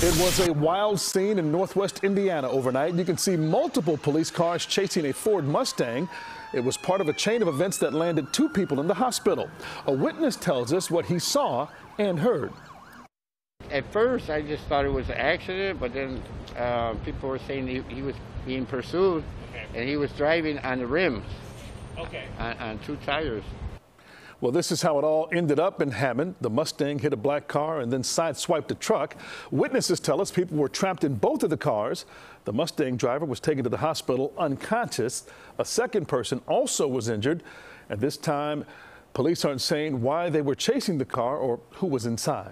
It was a wild scene in northwest Indiana overnight. You can see multiple police cars chasing a Ford Mustang. It was part of a chain of events that landed two people in the hospital. A witness tells us what he saw and heard. At first, I just thought it was an accident, but then uh, people were saying he, he was being pursued, okay. and he was driving on the rims, okay. on, on two tires. Well, this is how it all ended up in Hammond. The Mustang hit a black car and then sideswiped a truck. Witnesses tell us people were trapped in both of the cars. The Mustang driver was taken to the hospital unconscious. A second person also was injured. At this time, police aren't saying why they were chasing the car or who was inside.